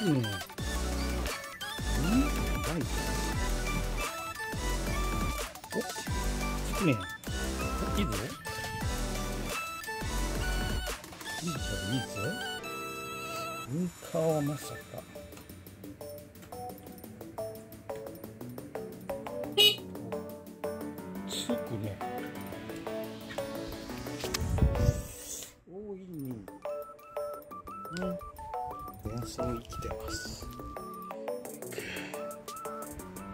おつくねうんバイおつくねいいぞ。いいぞ。いいぞ。文化はまさかつくねてます。